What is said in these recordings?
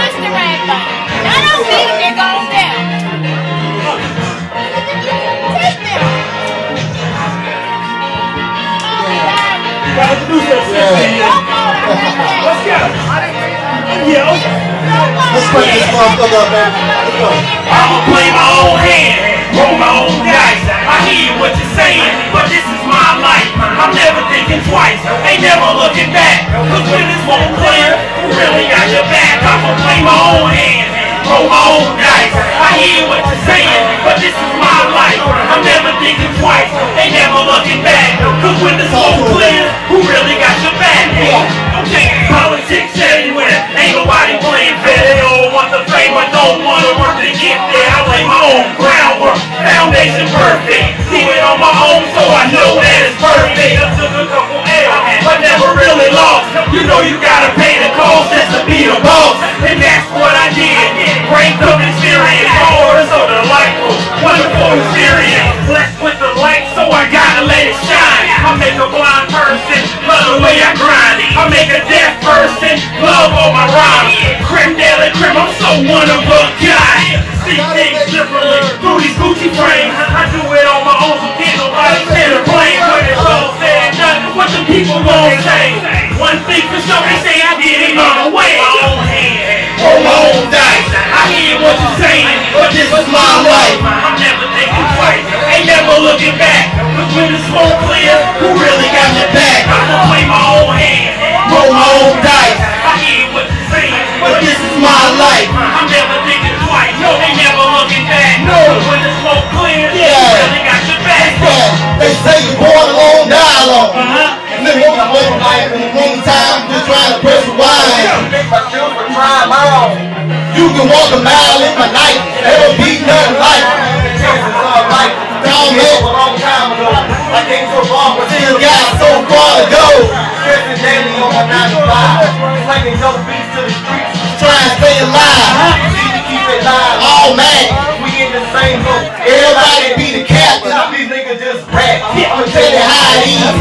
I don't need a nigga on them. Take them. Gotta do man. Let's go. Yeah. Let's put this motherfucker. Let's go. This is my own dice. I hear what you're saying, but this is my life. I'm never thinking twice, ain't never looking back. Cause when this won't clear, who really got your back? Okay, politics everywhere, ain't nobody playing fair. They all want the fame, but don't wanna work to get there. I lay my own groundwork, foundation perfect. Do it on my own, so I know one of a kind. See things differently through these Gucci frames. I do it on my own, so can't nobody stand to blame. When it's all said and done, what the people gon' say? One thing for sure, they say I did it my way. My own hand, roll my own dice. I hear what you're saying, but this is my life. I'm never thinking twice, ain't never looking back. But when the smoke clear, who really life. I'm never thinking twice, no, ain't never looking back. No, when the smoke clear, who Yeah. really got your back? Yeah, they say you're born alone, die alone. Uh-huh. Live your way life in the meantime, just trying to press rewind. You can walk a mile in my night, never beat nothing like it. Down here, A long time ago. I came so far, but still got so far to go. Trying to Oh man, everybody be the captain. These niggas just rap. I'ma tell you how it is. I'm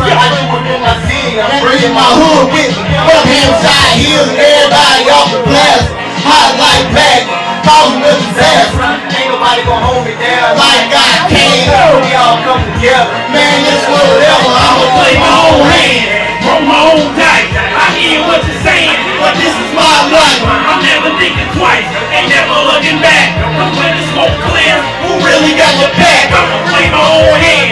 bringing my hood with me. From Hampshire Hills and everybody off the plaza. Hot like back, causing a disaster. Ain't nobody gonna hold me down. Like I can. We all come together. back up and play my old hand.